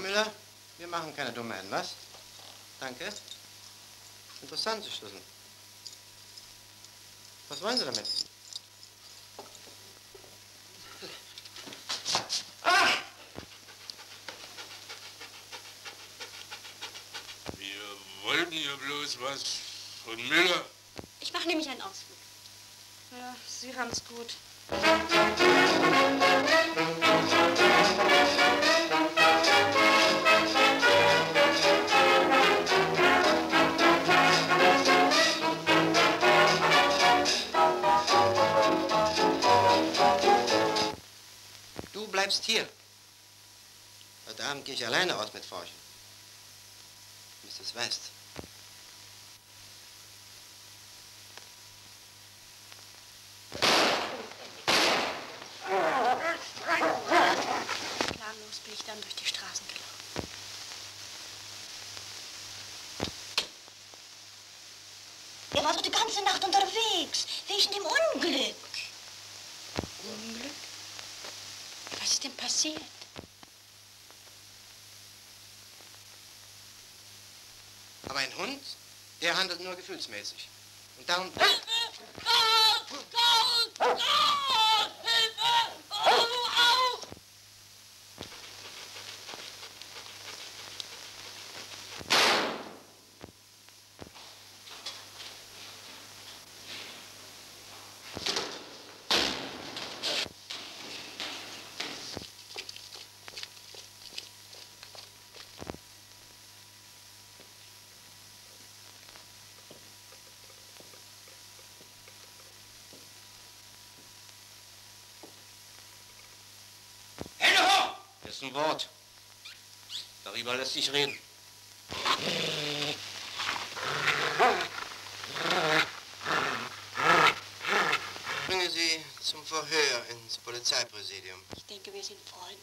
Müller, wir machen keine Domänen, was? Danke. Interessant, Sie Schlüssel. Was wollen Sie damit? Wir wollten hier bloß was von Müller. Ich mache nämlich einen Ausflug. Ja, Sie haben's gut. Bleibst hier. Heute Abend gehe ich alleine aus mit Forschen. Mrs. West. Planlos bin ich dann durch die Straßen gelaufen. Er war doch die ganze Nacht unterwegs, wegen dem Unglück. Unglück? Was ist denn passiert? Aber ein Hund, der handelt nur gefühlsmäßig. Und darum... Hände Das ist ein Wort. Darüber lässt sich reden. Bringe Sie zum Verhör ins Polizeipräsidium. Ich denke, wir sind Freunde.